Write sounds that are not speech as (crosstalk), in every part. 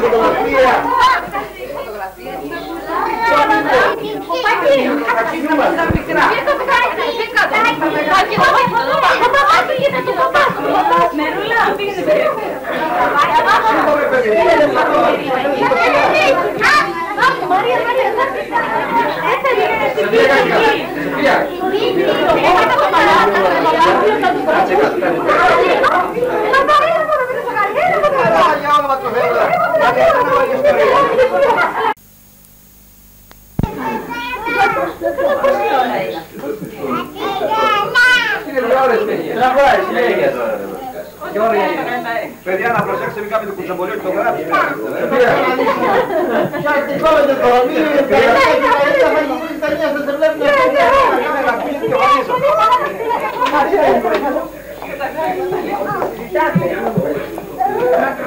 φωτογραφία. Μαρία, για όνομα του Θεού. Γιατί δεν Πήγα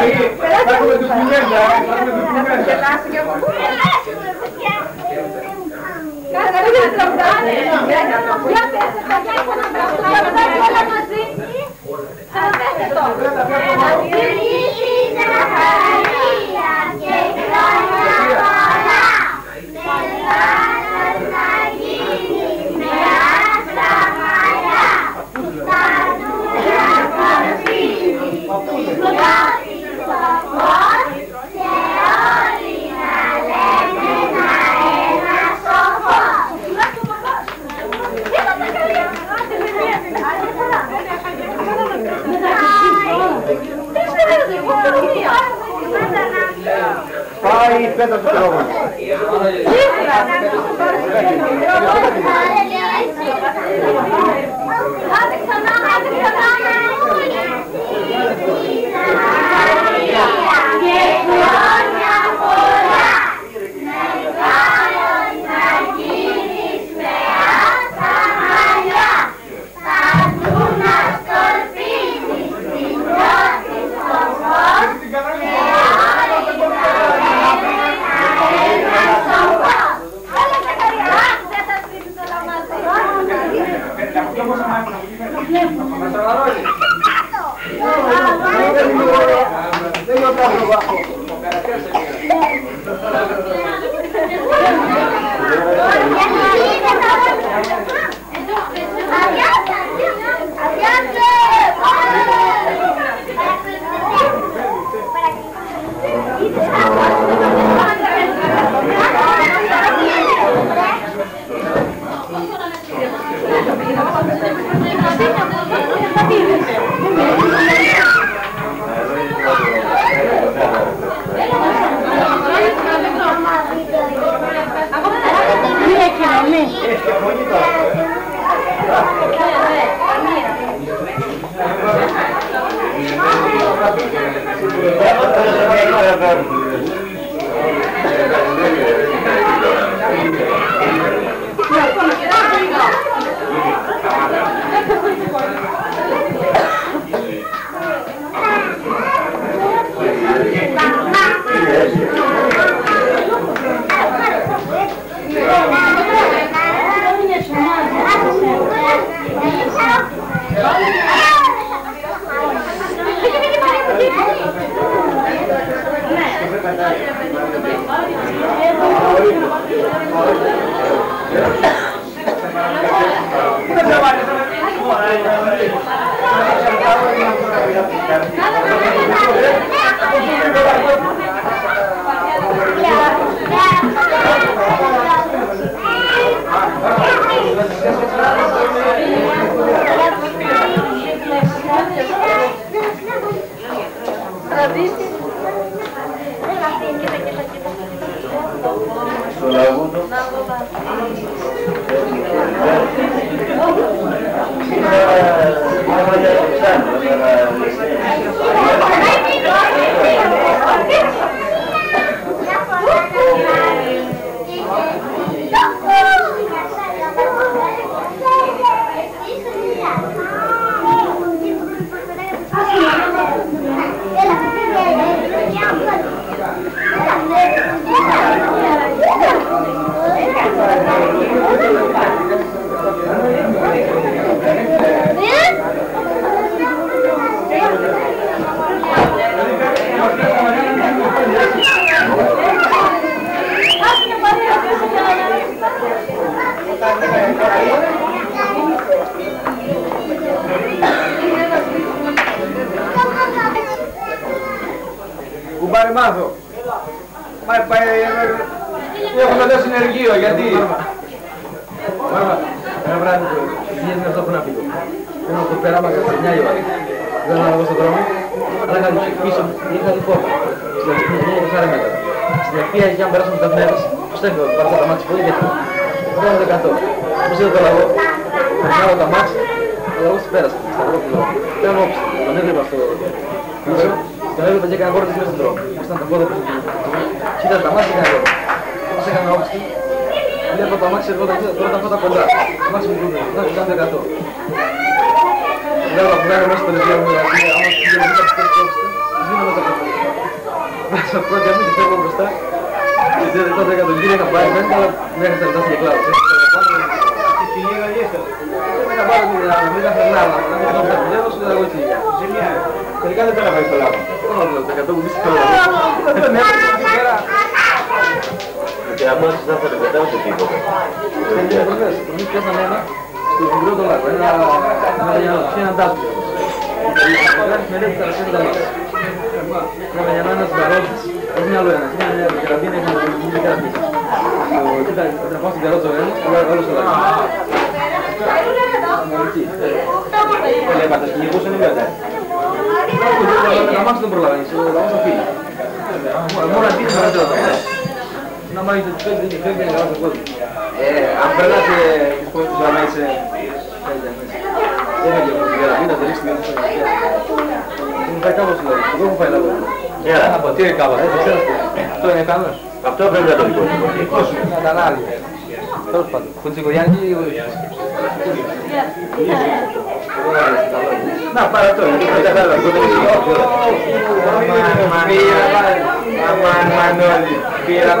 Θα έχουμε την κουβέντα. Θα έχουμε την κουβέντα. Κάτσε να τραγουδάνε. Για πέστε τα γιάκια να τραγουδάνε όλα μαζί. Θα πέστε το. Θα πέστε το. كذا في هذا Βλέπω το αμάξι ερχόταν τώρα τα φώτα κοντά. Το αμάξι μου κοντά, θα ήταν 100. Λέω να βγάλω μέσα στο λεπτό μου, γιατί άμα πήγαινε μέσα από τις κόψετε, σβήνω τα κοντά. Μέσα από πρώτη αμήν και φεύγω μπροστά. Γιατί δεν τότε έκανα τον κύριο, είχα πάει μέσα, αλλά μέχρι να φτάσει και κλάδος. Είχα πάρει την μην τα φρενάρα, να μην τα φρενάρα, δεν έδωσε εγώ εκεί. Τελικά δεν πέρα πάει στο λάβο. Όχι, το 100 μου δείξει τώρα. Δεν έπρεπε εκεί πέρα. Και άμα δεν θα ρεπετά ούτε τίποτα. Δεν είναι προχθές, το μη πιάσαμε ένα στο βιβλίο του Λάκου, ένα μελαγιανό, και ένα ντάσπιο. Γράφει μελέτη τα ρασίδια μας. Ένα μελαγιανό, ένας βαρότης, όχι άλλο ένας, είναι μια καραμπίνα, έχει μια καραμπίνα. Κοίτα, θα πάω στην καρότσα ο ένας, όλος ο Λάκου. Εκεί. Βλέπατε, κυνηγούσαν οι βέβαια. Να μάθει τον προλαβαίνεις, ο λαός θα φύγει. Μόνο αντίθεση δεν το να μάθει το φεύγει, δεν φεύγει, να γράφει κόσμο. Ε, αν περνάτε τις πρώτες γραμμές, ε, Δεν είναι και η καραμπίνα, δεν ρίξει μέσα στα Μου πάει κάπως δηλαδή, εγώ έχω πάει λάβο. Γεια. τι είναι κάβα, Δεν ξέρω αυτό. αυτό είναι ικανός. Αυτό πρέπει να το δικό σου. Δικός σου, να τα ανάλει. Τέλος πάντων. Κουτσικογιάννη ή ο Να, πάρε το, δεν τα θέλω, εγώ δεν Αμάν, Μανώλη, πήρα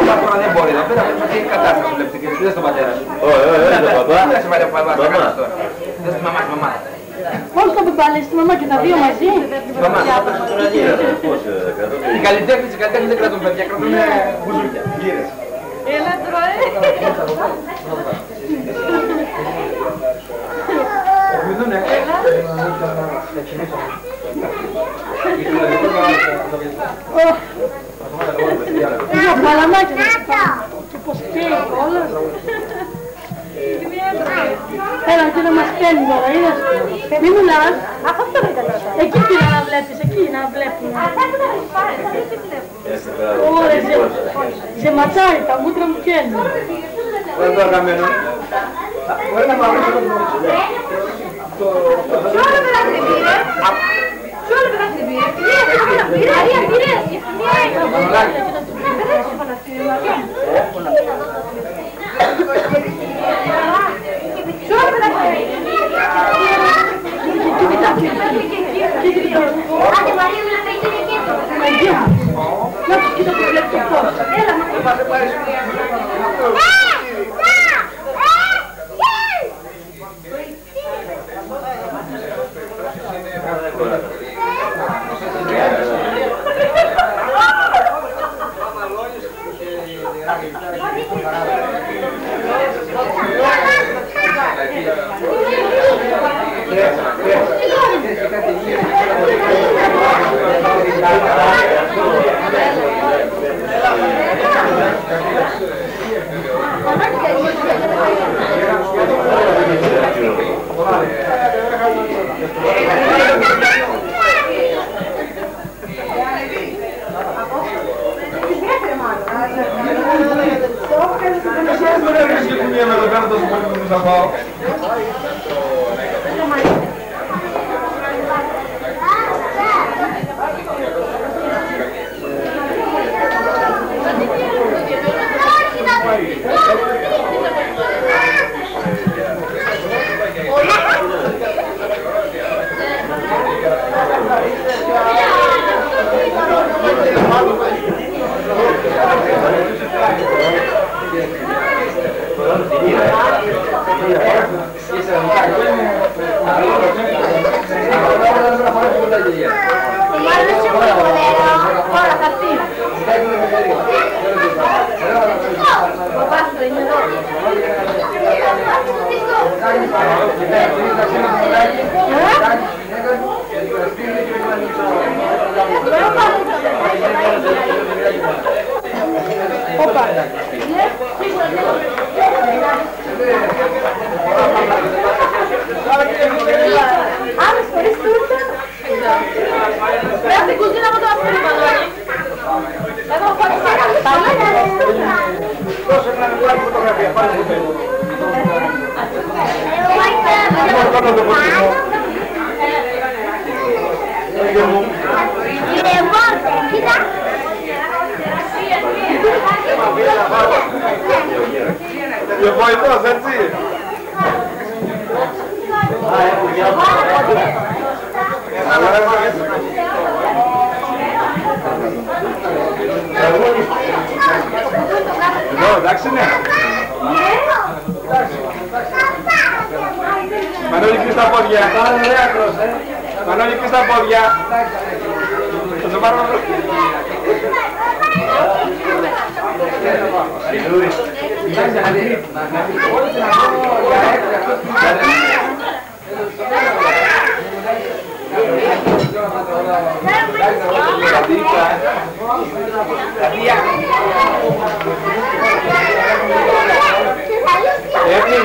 Ο παπά δεν μπορεί να πέρα, πρέπει να έχει κατάσταση βλέπετε και δεν στον πατέρα σου. Όχι, όχι, όχι, το παπά. Δεν σε βάλει ο παπάς να Μαμά. κάνεις τώρα. Δεν στη μαμά, στη μαμά. Πώς θα πεπάλες τη μαμά και τα δύο μαζί; Μαμά. Πώς, ε, κρατώ Οι καλλιτέχνες, οι καλλιτέχνες δεν κρατούν παιδιά, κρατούν μπουζούκια, γύρες. Έλα τώρα, ε. Μιλούνε. Ένα παλαμάκι να σου πάω. Και πως καίει κιόλας. Έλα και να μας παίρνει τώρα, είδες; Μη μιλάς. Αυτό δεν καταλαβαίνω. Εκεί πήρα να βλέπεις, εκεί να βλέπουμε. Ωραία, σε, σε ματσάρι, τα μούτρα μου καίνουν. Ωραία τώρα καμένο. Μπορεί να πάμε στο Να τους κοίτα που βλέπει το φως. Gracias. Πάμε να δούμε. Δώσε να μου βγάλει φωτογραφία. Πάμε να δούμε. Κάνω το φωτισμό. Και βοηθός, έτσι. Εδώ, εντάξει ναι. Μανώλη, κλείς τα πόδια. Μανώλη, κλείς τα πόδια. Θα το πάρω αυτό. Κοίτα που τρέμει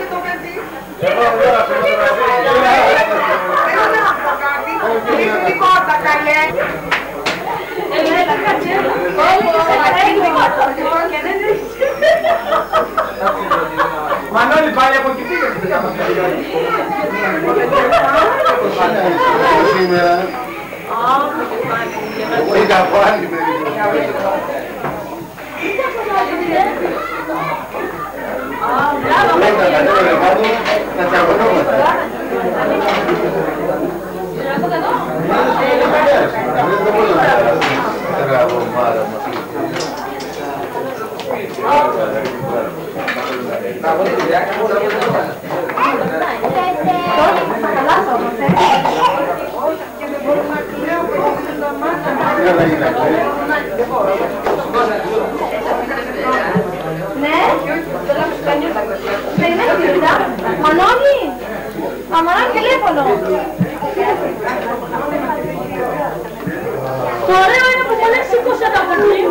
και το παιδί. Θέλω να πω κάτι. Μην τίποτα καλέ. Έλα, κάτσε. Και δεν έχεις. Μανώλη, πάλι από εκεί πήγες. Σήμερα. Είχα πάλι να τσακωνόμαστε. Μπράβο, μάρα μου. Δεν έγινε αυτό. Ναι. Περιμένω τη δουλειά. Μανώλη. Αμαρά τηλέφωνο. Σήκωσε τα παιδί.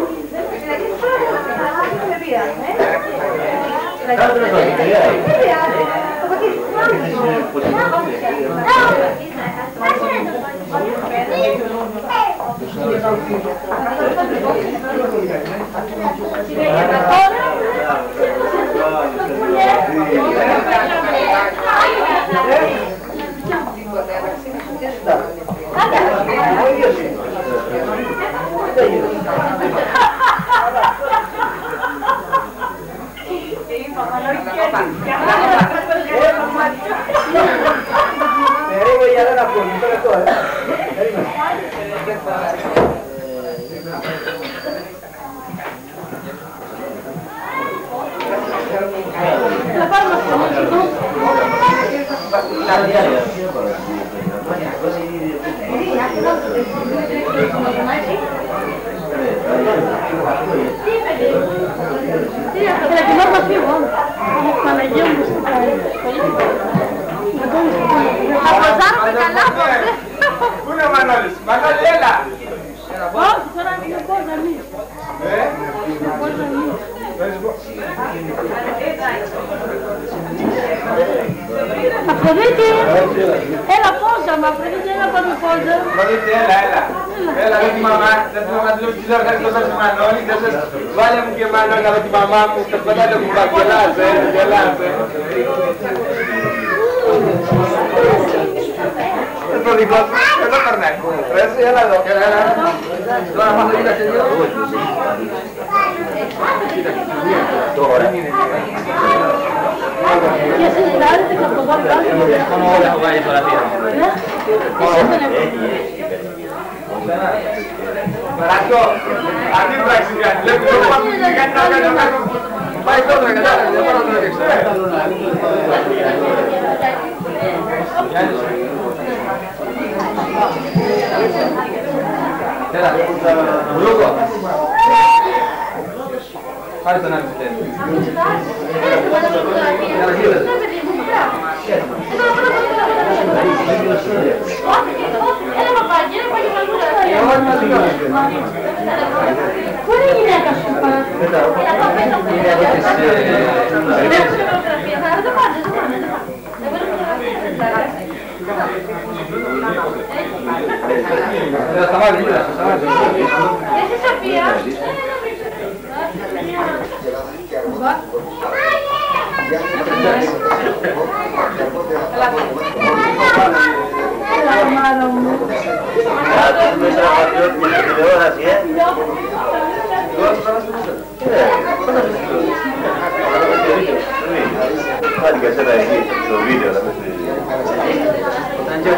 Να aja gitu. Thank you. Από ζάρουμε καλά απόψε. Πού είναι ο Μανώλης, Μανώλη, έλα. Όχι, τώρα είναι πώς να μην. Ε, Πώς να μην. πες μου. Αφροδίτη, έλα πόζα μου, Αφροδίτη, έλα πάμε πόζα. Μανώλη, έλα, έλα. Έλα, εδώ τη μαμά, δεν τη μαμά, λέω της ώρα εκτός από τη Μανώλης, δεν σας βάλε μου και Μανώλη να δω τη μαμά μου, σας πετάτε το κουμπάκι, γελάς, ε, γελάς, ε. Το δικό σου, εδώ περνάει. Ρε, εσύ, έλα εδώ, έλα, έλα. Τώρα μάθω κοίταξε δύο. Τώρα. Και εσείς βγάζετε και από εδώ βγάζετε. Μόνο όλα έχω βάλει τώρα πήρα. Ναι. Εσείς δεν έχετε. Παρακαλώ, αντί πράξη κάτι, λέμε το πάμε κάτι να κάνει να κάνω. Πάει τώρα, κατάλαβε, δεν μπορώ να το ρίξω. Έλα, Μπουλούκο. Πάρε τον άλλο τέλει. Έλα, γύρω. Εγώ είμαι μαζικός. Πού είναι η γυναίκα σου, παρακαλώ. Έλα, σταμάτη, Hadi geçer ayı. Şu videoda. Bence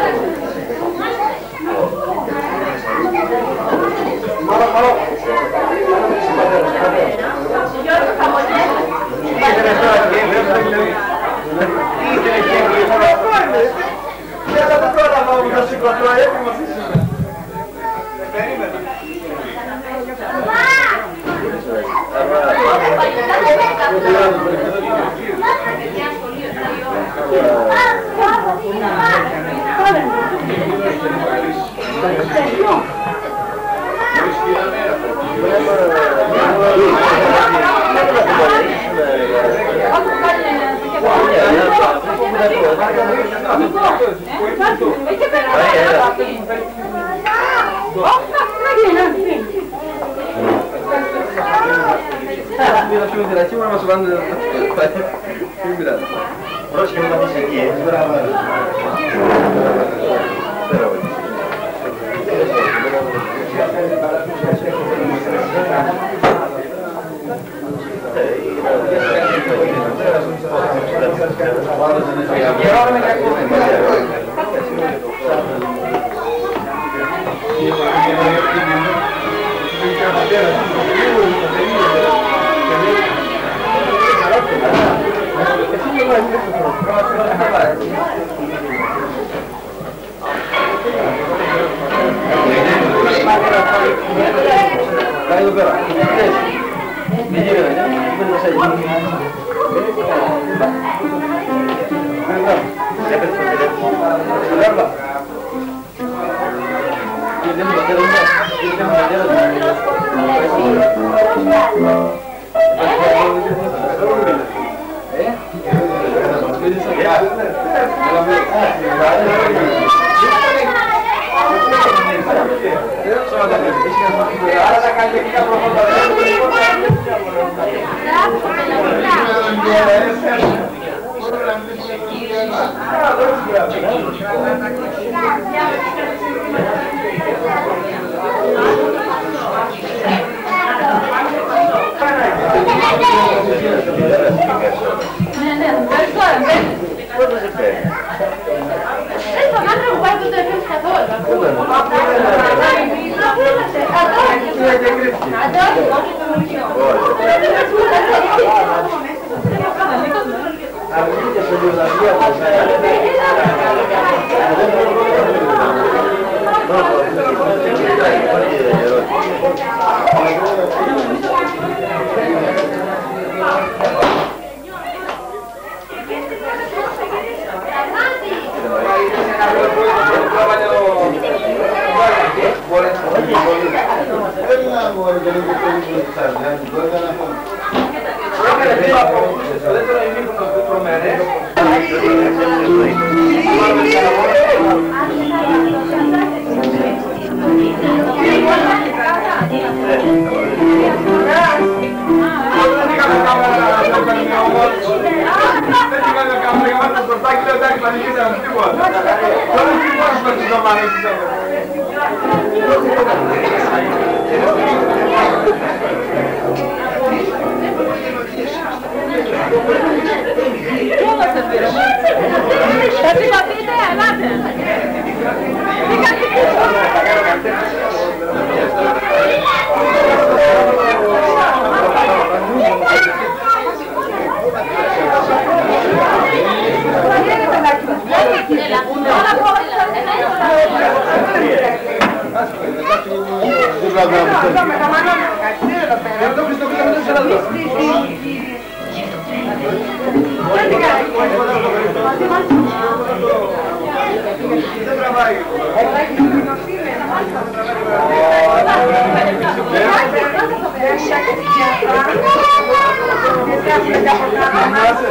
Θυμάσαι,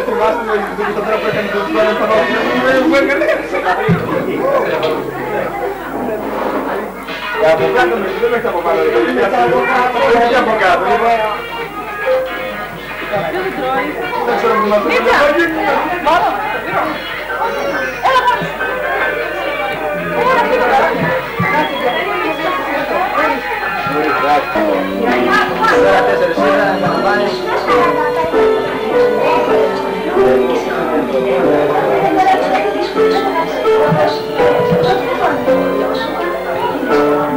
Από κάτω με δεν μέχρι από πάνω. Δεν έχει από κάτω. Δεν ξέρω τι μας Ώρα τέσσερις ώρα, να πάνε. Μαρία,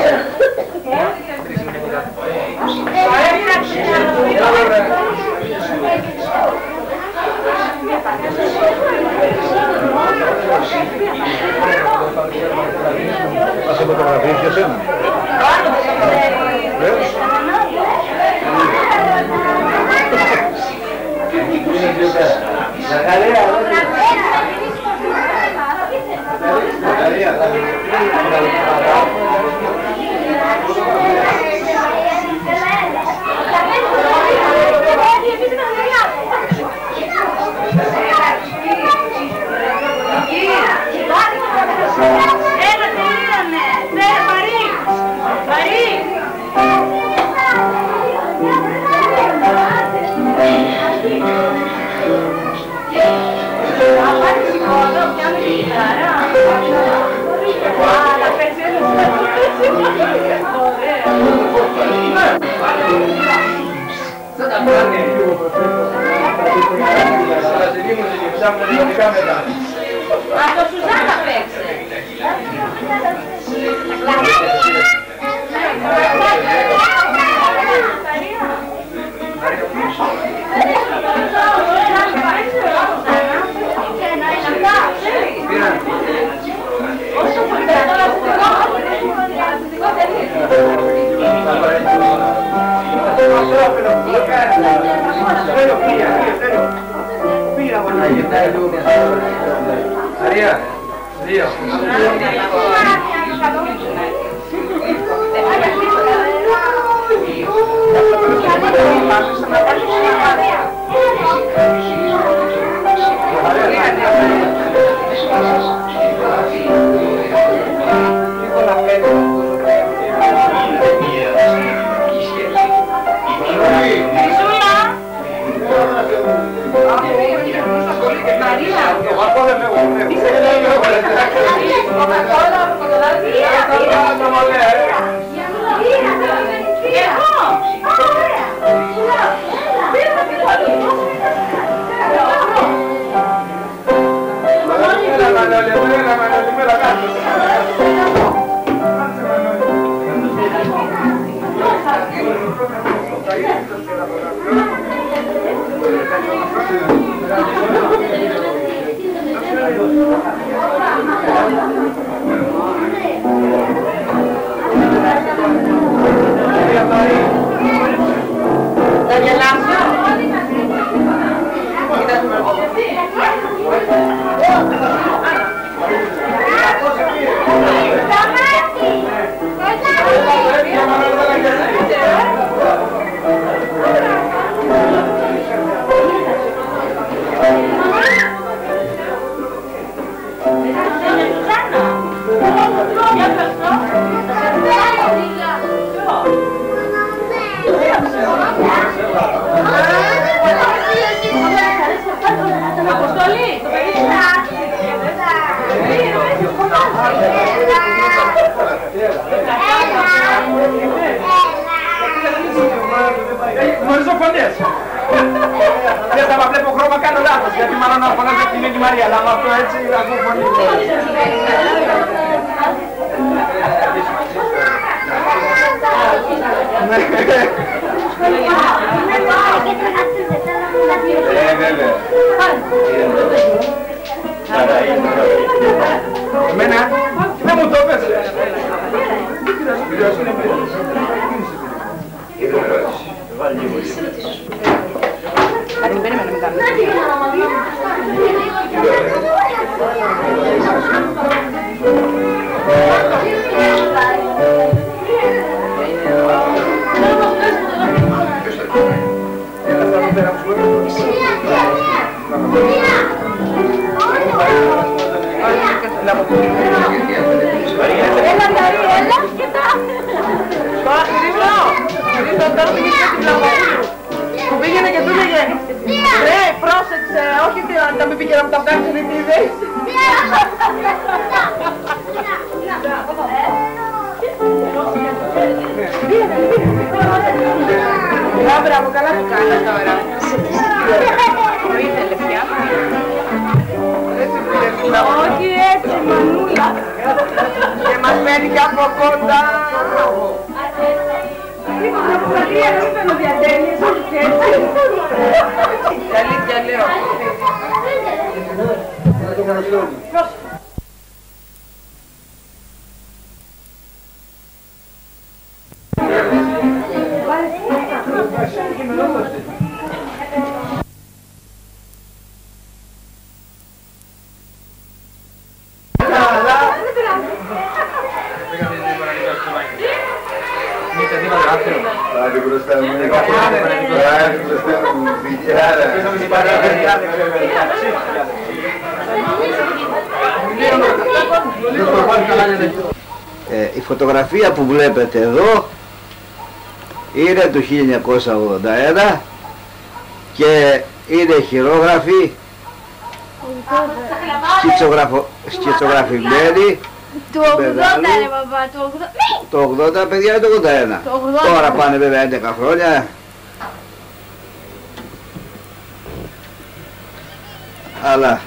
Μαρία, δύο. Gracias. Θα γελάσω. Thank you. Γνωρίζω φωνές. Δεν θα βλέπω χρώμα κάνω λάθος, γιατί μάλλον να φωνάζω την Νίκη Μαρία, αλλά με αυτό έτσι ακούω φωνή. Ε, βέβαια. Εμένα, δεν μου το πες. Φωτογραφία που βλέπετε εδώ είναι του 1981 και είναι χειρόγραφη σκητσογραφο- σκητσογραφημένη Του 80 Μεγάλη. ρε παπά, του 80. το 80 παιδιά είναι το 81 Το 80. τώρα πάνε βέβαια 11 χρόνια αλλά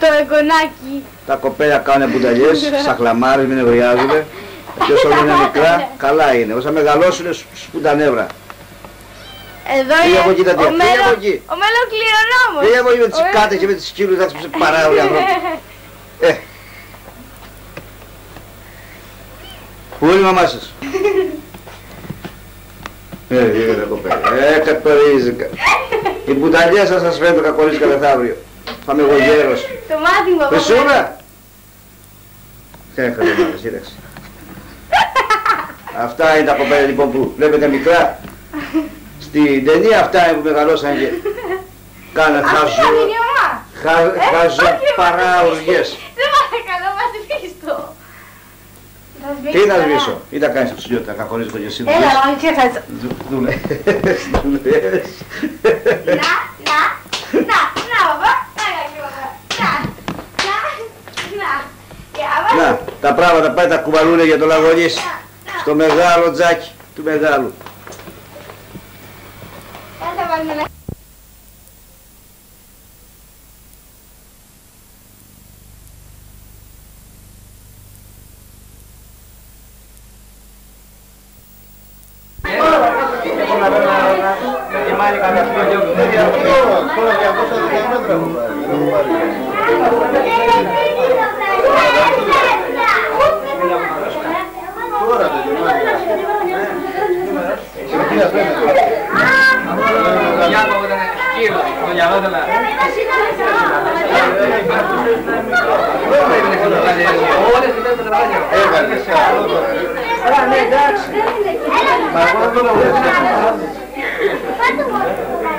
Το εγγονάκι. τα κοπέλια κάνουν πουταλιές, (laughs) σαχλαμάρες, μην ευριάζονται και όσο είναι μικρά καλά είναι, όσα μεγαλώσουν σπούν τα νεύρα Εδώ Φύγε από εκεί, είναι Τατιά, ο φύγε μέλο, από εκεί. ο μέλο κληρονόμος. Δεν έχω με τις Ο- κάτες και με τις σκύλους, θα τους παράγουν οι άνθρωποι. Ε. Πού είναι η μαμά σας; Ε, πήγαινε κοπέλα. Ε, κατορίζικα. Η μπουταλιά σας σας φέρνει το κακορίζικα μεθαύριο. Πάμε εγώ γέρος. Το μάτι μου, παπά. Πεσούρα. Έφερε μάνα, σύνταξη. Αυτά είναι τα κοπέλια λοιπόν που βλέπετε μικρά. Στην ταινία αυτά είναι που μεγαλώσαν και κάναν Αυτή χάζο, είναι η μαμά. χα- Ε, χάζο όχι, παράουργες. Δεν παρακαλώ, μας σβήστο. Τι να σβήσω, ή τα κάνεις τους δυο, τα κακορίζικο και εσύ Έλα, δουλειές. όχι, και θα... Δου- Δουλειές. (laughs) Δουλειές. Να, να, να, να, παπά. Να, κακή παπά. Να, να, να. Για βάζω. Να, τα πράγματα πάει τα κουβαλούνε για το λαγωνίς. Στο μεγάλο τζάκι του μεγάλου. Έλα, βάλουμε ένα Τώρα το Γιάννο ήταν σκύλο, το γυαλό ήταν... Όλες τις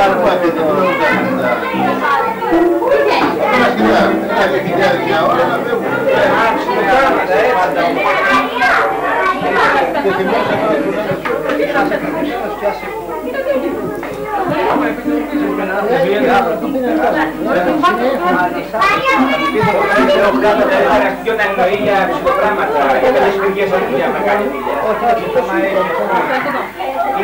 Gracias.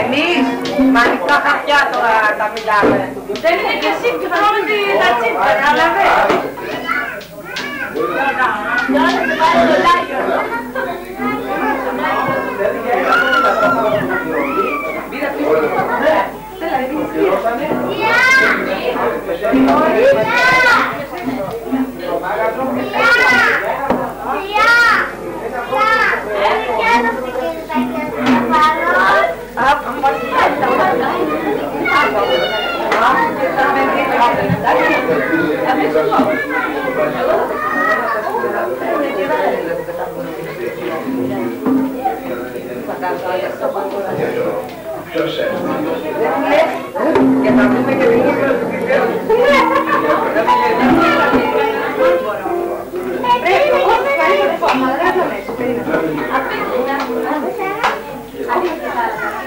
Εμείς, μανικά χαρτιά τώρα τα μιλάμε. Δεν είναι και εσύ που θα τη τα τσίπρα, κατάλαβες. Τώρα θα σε πάρει το λάγιο.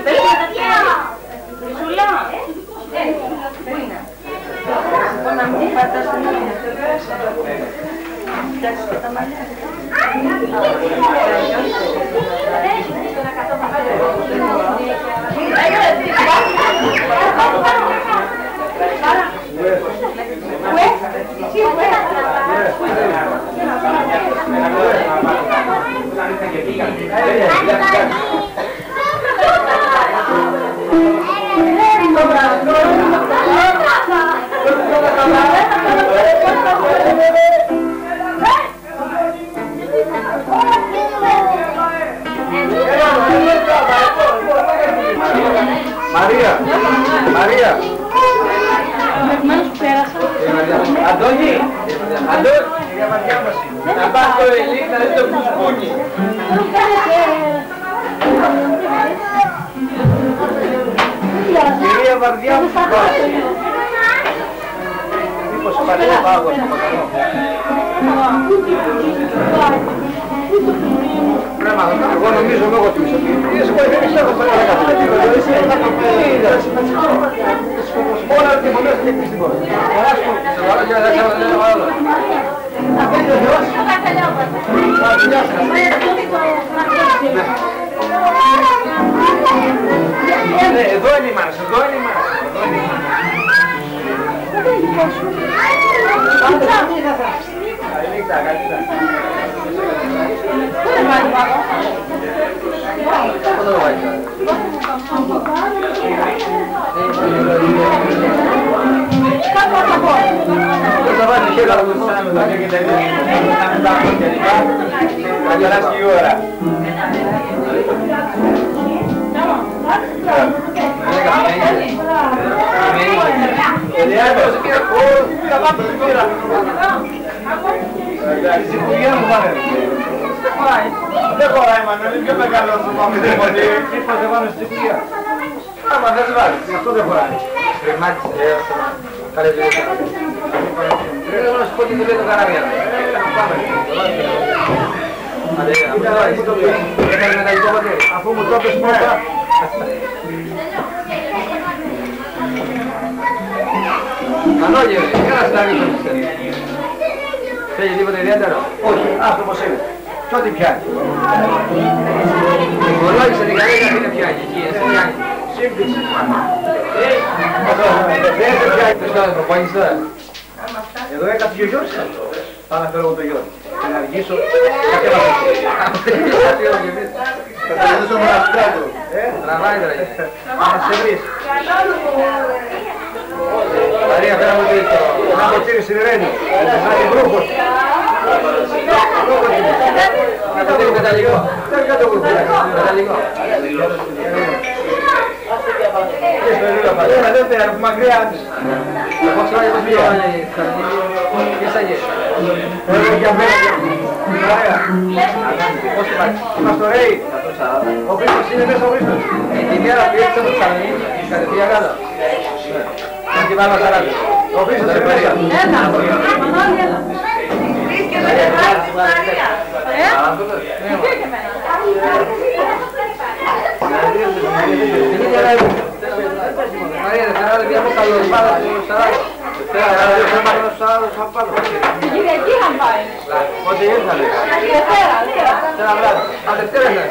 Μαρία, Εδώ είναι η μάνα, εδώ είναι η μάνα. Εδώ είναι η μάνα. Καληνύχτα, καληνύχτα. Θα βάλει χέρια μου σαν να μην τα Να περάσει η ώρα. Ελιάδος, θα πάμε στην πύρα. Στην κουγιά μου πάνε. Δεν χωράει μάνα, είναι πιο μεγάλο όσο πάμε στην ποντή. Είπατε πάνω στην κουγιά. Άμα δεν σε βάλεις, γι' αυτό δεν χωράει. Κρεμάτισε, καλέ δουλειά. Θέλω να σου πω τι δουλειά το καράβια. Πάμε. Έκανε μεταλλικό ποτέ. Αφού μου το πες πρώτα. Ανόγερε, για να στάρει το Θέλει τίποτα ιδιαίτερο. Όχι, άνθρωπος είναι. Και ό,τι πιάνει. Υπολόγισε την καλή να μην πιάνει. Εκεί, εσύ πιάνει. Σύμπτυξη. Δεν σε πιάνει. Θες να προπάνεις τώρα. Εδώ έκατσε και ο Γιώργης. Πάω να φέρω εγώ τον Γιώργη. Και να αργήσω. Θα τελειώσω με ένα στράτο. Ε, Τραβάει τώρα. Να σε βρεις. Μαρία, φέραμε το ίδιο. Να το τσίρι σιρένη. Να την μπρούχος. Αυτό είναι μεταλλικό. Δεν κάτω μπρούχος. Μεταλλικό. Έλα, δεν πέρα, μακριά της. Εγώ ξέρω πως πήγανε οι Και σαγές. Έλα, για μένα. Ωραία. Πώς υπάρχει. Είμαστε ωραίοι. Ο Χρήστος είναι μέσα ο Χρήστος. Την μέρα που ήρθα στο Θεσσαλονίκη, κατευθείαν κάτω. Να την πάμε σαράντα. Ο Χρήστος είναι μέσα. Έλα, Μανώλη, έλα. Ε, και και εμένα. Μαρία, δεν θέλω να βγάλω καλό ομάδα του Σαράγο. Την Κυριακή είχαν πάει. Πότε ήρθανε. Τη Δευτέρα, Δευτέρα. Ένα βράδυ. Α, Δευτέρα είναι.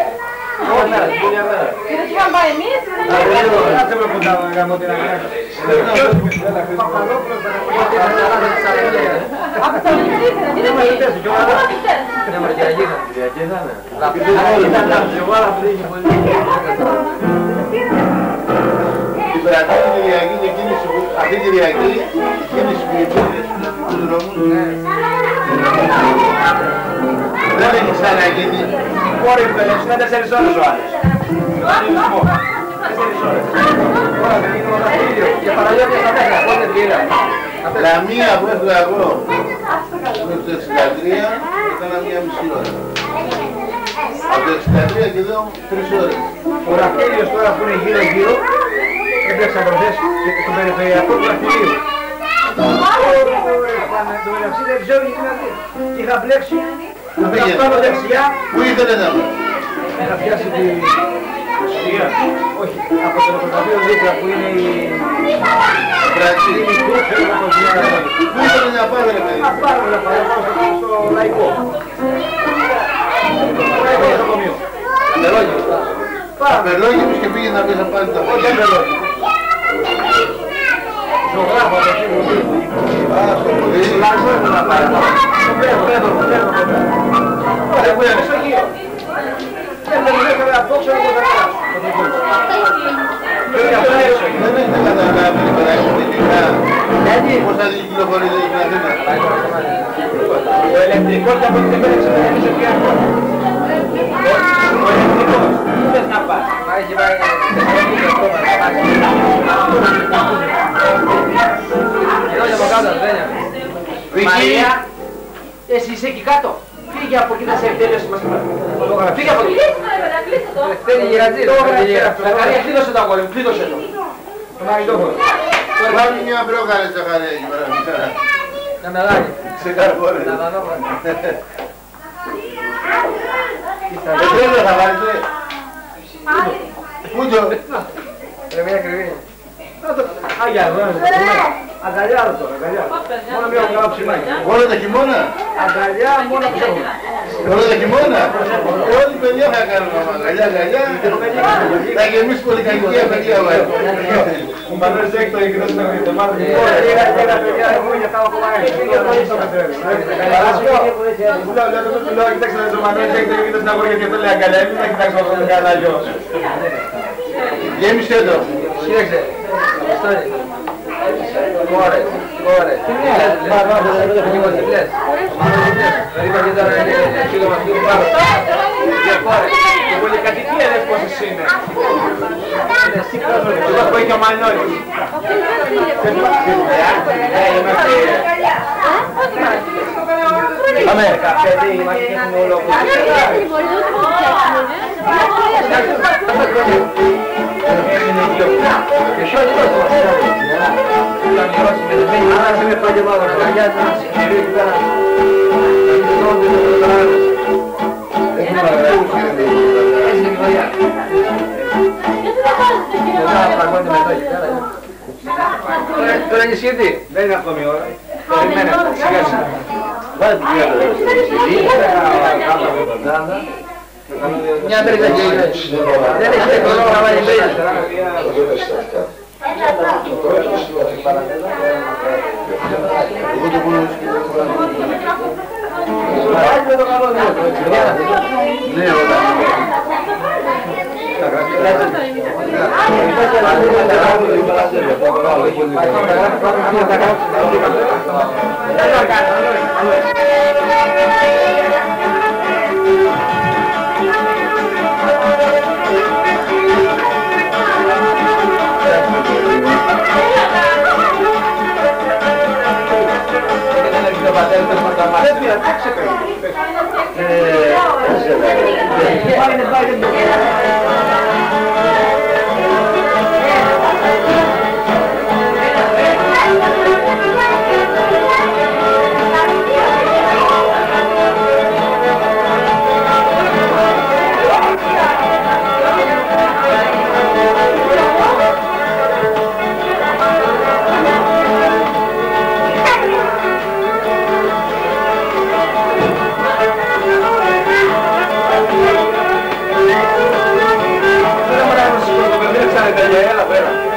Όχι, ναι, την ίδια μέρα. Και δεν είχαν πάει εμείς. Κάτσε με κοντά να κάνω την αγάπη. Πότε ήταν Σαράγο της Θεσσαλονίκη. Από τα Ολυμπιακά ήρθανε. Τι δεν πήγε. Από χτες. Ναι, μωρέ, Κυριακή ήταν. Κυριακή θα είναι. Την περασμένη Κυριακή και κίνηση που, αυτή την Κυριακή, η κίνηση που υπήρχε στους δρόμους, δεν έχει ξαναγίνει. Κόρη μου, πέλε, είναι τέσσερις ώρες ο άλλος. Τέσσερις ώρες. Τώρα δεν είναι όλα ίδιο. Και παραλιώθηκε στα μέσα. Πότε πήγα. Τα μία που έφυγα εγώ με το 63 ήταν μία μισή ώρα. Από το 63 και εδώ τρεις ώρες. Ο Ραφέλιος τώρα που είναι γύρω γύρω, έπαιξα προχθές και στον περιφερειακό του Ραφελίου. Το μεταξύ δεν ξέρω γιατί να δει. Είχα μπλέξει, Πού πήγε, πάνω δεξιά, πού ήθελες να πάει. είχα πιάσει τη... Όχι, από το νεκροταφείο δίπλα που είναι η... Πράξη. η μικρού, θέλω να το διάλεγα. Πού ήθελες να πάει ρε παιδί; Να πάρω να πάω να πάω στο- στο λαϊκό. Στο λαϊκό νοσοκομείο. Μελόγιο. Πάμε. Περλόγιμος και πήγες να πεις να πάρει τα Όχι, πόδια. Δεν θέλω. Ζωγράφο από εκεί που είναι. Α, στο πολύ. Λαϊκό έχω να πάρω. Το παίρνω, παίρνω, παίρνω, παίρνω. Ωραία, που είναι στο γύρο. Δεν με λέει να το ξέρω εγώ θα κάνω. Πρέπει να πάει στο γύρο. Δεν έχετε καταλάβει ρε παιδάκι μου ειδικά πώς θα δει κυκλοφορείτε στην Αθήνα. Το ηλεκτρικό και από την πέρα ξέρετε σε ποια χώρα. Ο ηλεκτρικός. Πού θες να πας. Μα έχει πάει Θεσσαλονίκη ακόμα. Εδώ από κάτω, δεν είναι. Μαρία, εσύ είσαι εκεί κάτω. Φύγε από εκεί να σε εκτέλεση μας. Φύγε από εκεί. Κλείστο, ρε παιδά, κλείστο το. Θέλει γυρατζή. Τώρα, Ζακαρία, κλείδωσε το αγόρι μου, κλείδωσε το. Το μαγνητόφωνο. Βάλει μια μπρόκαλε τσαχαρία εκεί πέρα. μισά. Να μελάγει. Σε καρπόρε. Να δανώ. Δεν θέλω να βάλετε. Πού το. Πρέπει να κρυβεί. Άγια, αγκαλιά το, αγκαλιά. Μόνο μία καλά ψημάκι. Όλα τα χειμώνα. Αγκαλιά, μόνο ψέματα. Όλα τα χειμώνα. Όλοι παιδιά θα κάνουμε αγκαλιά, αγκαλιά. Θα γεμίσει πολύ κακία παιδιά. βέβαια. Ο Μανώλης έχει το εγκρίνος να μην το μάθει. Λίγα λίγα παιδιά, εγώ για τα ακόμα έξω. Δεν το ρίξω με τρέλο. Μου λέω, λέω, του λέω, κοιτάξτε να το Μανώλης έχει το εγκρίνος να βγω γιατί αυτό λέει αγκαλιά. Εμείς να κοιτάξουμε αυτό το καλά αλλιώς. Γέμισε το. Κοίταξε. Αυτό είναι. Κόρε. Κόρε. Τι λες. Λίγο τι λες. Περίπου και τώρα είναι κύλο μας λίγο πάνω. Και κόρε, η πολυκατοικία λες πόσες είναι. Εγώ που έχει ο Μανώλης. Ε, είμαστε... Πάμε, καφέ, είμαστε και έχουμε όλο Και σιώ λίγο το Ήταν μικρός συμμετεχμένη. Άρα σε με πάγε μάλλον. Αγκαλιά της κυρίου εκεί πέρα. Έτσι είναι η βαριά. Τώρα πλακώνει με εδώ εκεί πέρα. Τώρα- Τώρα είναι σχέδι. Δεν είναι ακόμη η ώρα. Περιμένετε, σιγά σιγά. Βάλε την κυρία Μια τρίτα και είναι. Δεν έχει χρόνο να βάλει τρία. Εγώ το Biden, Biden, Biden. Πόνο Με το καλό νέο. Ναι, όλα. Έλα πέρα.